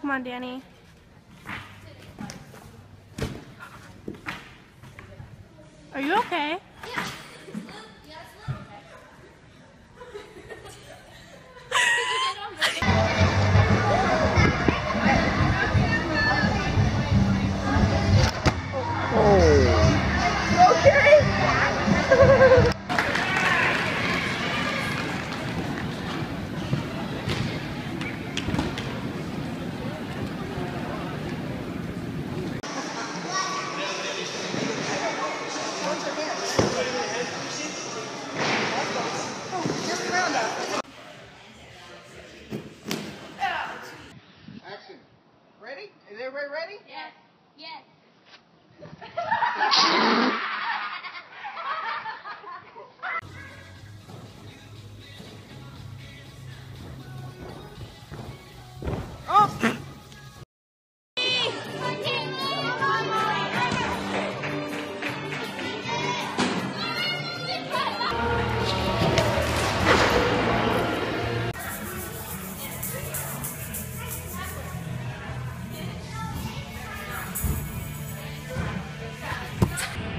Come on, Danny. Are you okay?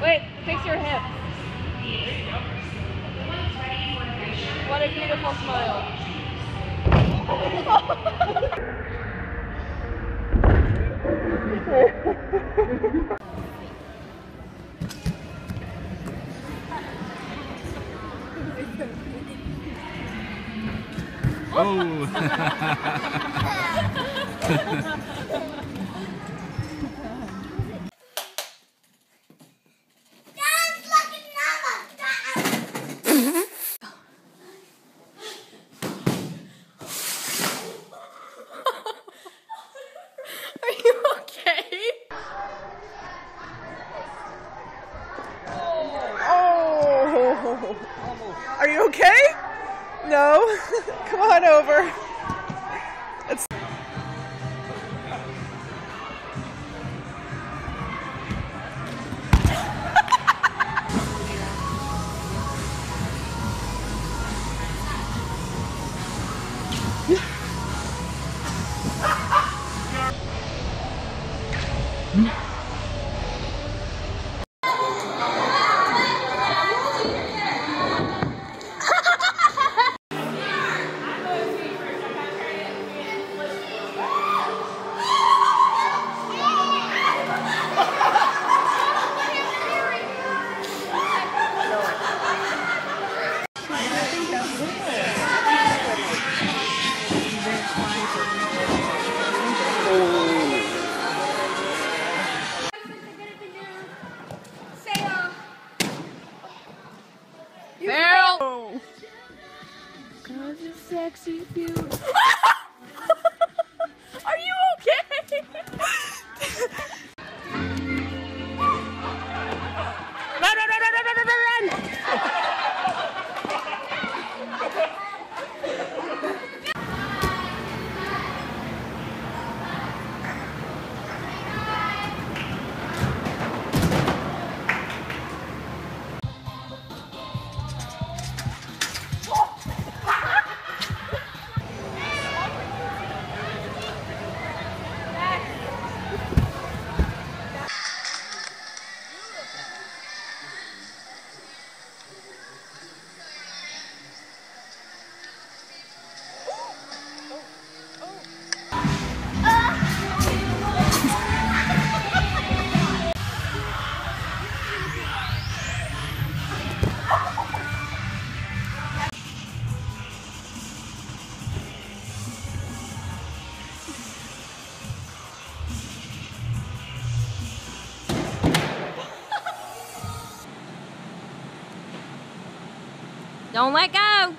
Wait, fix your hip. What a beautiful smile. Are oh you okay? Oh, are you okay? No, come on over. It's Farrell! sexy beauty. Don't let go.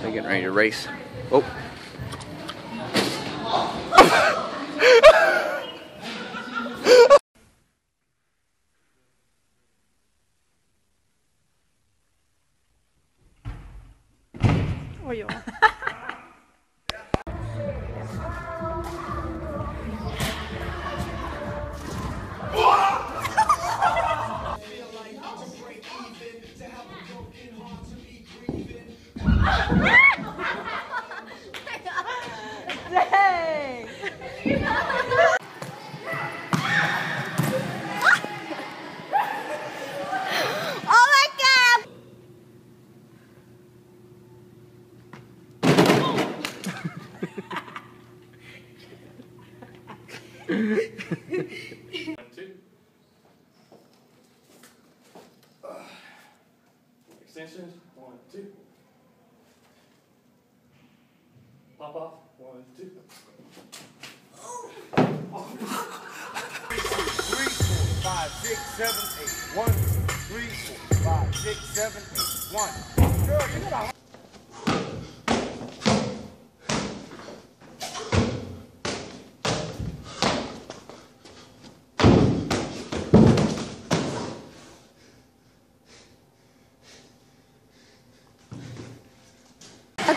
They're getting ready to race. Oh. Oj, ja. uh, extensions. One, two. Pop off. One, two. Three, four, five, six, seven, eight. One, three, four, five, six, seven, eight. One. Girl, you know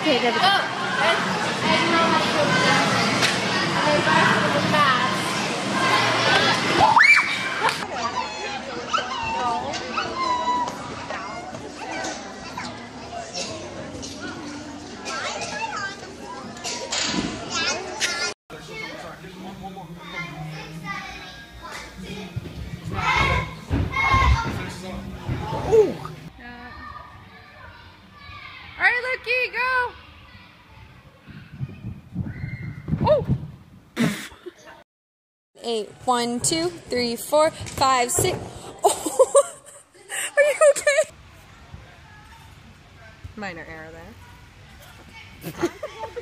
Okay, there we go. Lucky, go. Oh. eight, one, two, three, four, five, six. Oh, are you okay? Minor error there.